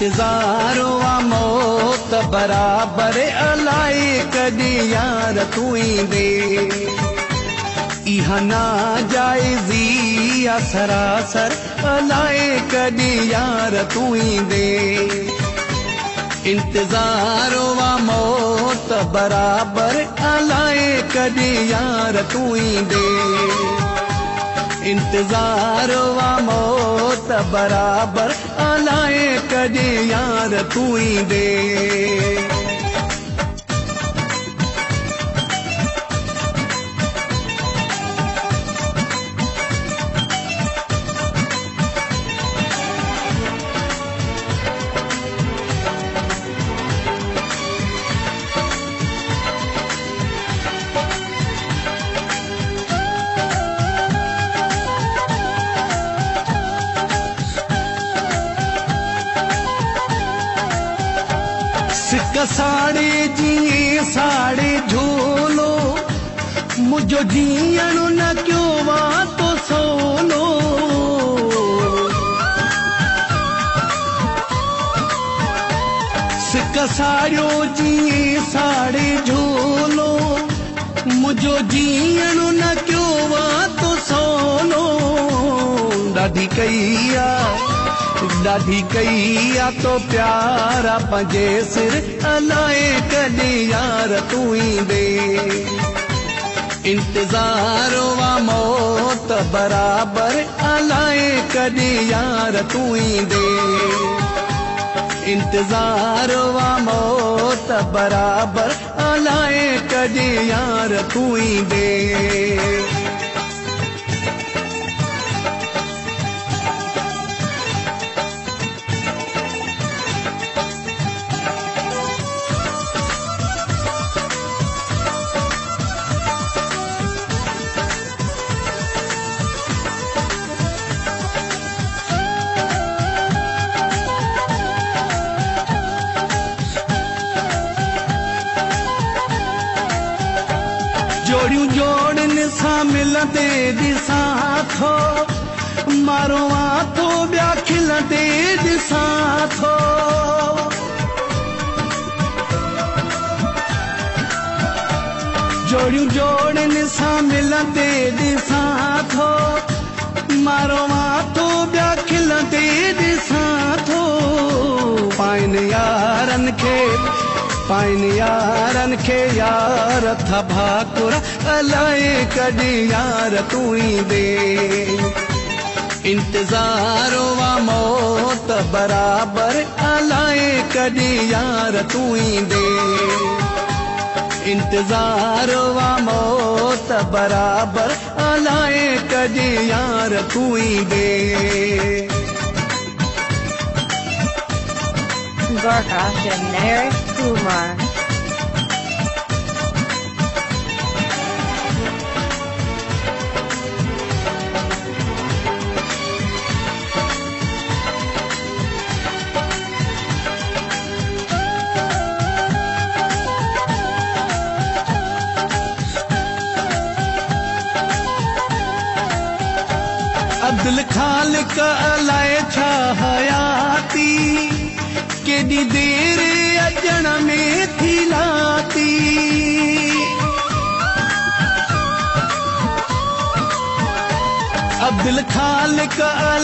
انتزارو آهي موت برابر الائي ڪڏهن يار تون ايندي اها ناجائزي آهي سراسر الائي ڪڏهن يار تون ايندي انتزارو آهي موت برابر الائي ڪڏهن يار تون ايندي انتزارو آهي موت برابر الائي ڪڏهن يار تون ايندي سڪ ساڙي جيئن ساڙي جهولو منهنجو جيئڻ نه ڪيو تو سولو سڪ ساڙيو جيئن ساڙي جهولو منهنجو جيئڻ نه ڪيو ڏاڍي ڪئي آهي ڏاڍي ڪئي آهي تو پيار پنهنجي سر الائي ڪڏهن يار تون ايندي انتزارو آهي موت برابر الائي ڪڏهن يار تون ايندي انتزارو آهي موت برابر الائي ڪڏهن يار تون ايندي जोड़ियूं जोड़नि सां मिलंदे ॾिसां थो। मारो थो ॿिया खिलंदे ॾिसां थो। जोड़ियूं जोड़नि सां मिलंदे ॾिसां थो। मारो थो ॿिया खिलंदे ॾिसां थो। पाइनि यारनि खे پائين يارن کي يار ٿا ڀاڪر الائي ڪڏهن يار تون ايندي انتزارو آهي موت برابر الائي ڪڏهن يار تون ايندي انتزارو آهي موت برابر الائي ڪڏهن يار تون ايندي Prakash and Eric Kumar. Abdul खाल का अलाए हयाती जी देर अजन में थी लाती। अब्दुल खाल का